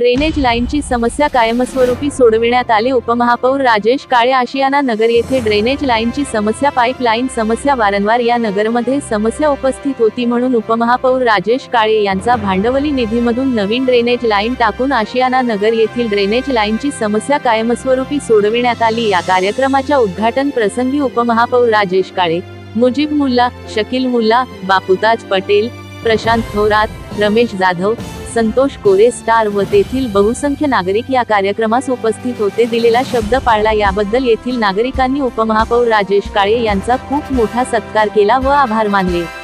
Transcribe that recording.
Drainage लाईनची समस्या कायमस्वरूपी सोडविण्यात आली. उपमहापौर राजेश काळे आशियाना नगर येथे ड्रेनेज लाईनची समस्या पाईपलाईन समस्या वारंवार या नगरमध्ये समस्या उपस्थित होती म्हणून उपमहापौर राजेश काळे यांचा भांडवली निधीमधून नवीन ड्रेनेज लाईन टाकून आशियाना नगर येथील ड्रेनेज लाईनची समस्या कायमस्वरूपी सोडविण्यात आली. या कार्यक्रमाच्या उद्घाटन प्रसंगी उपमहापौर राजेश काळे मुजीब मुल्ला शकील मुल्ला बापुताज पटेल प्रशांत थोरात रमेश जाधव संतोष कोरे स्टार व तेथील बहुसंख्य नागरिक या कार्यक्रमास उपस्थित होते. दिलेला शब्द पाळला याबद्दल येथील नागरिकांनी उपमहापौर राजेश काळे यांचा खूप मोठा सत्कार केला व आभार मानले.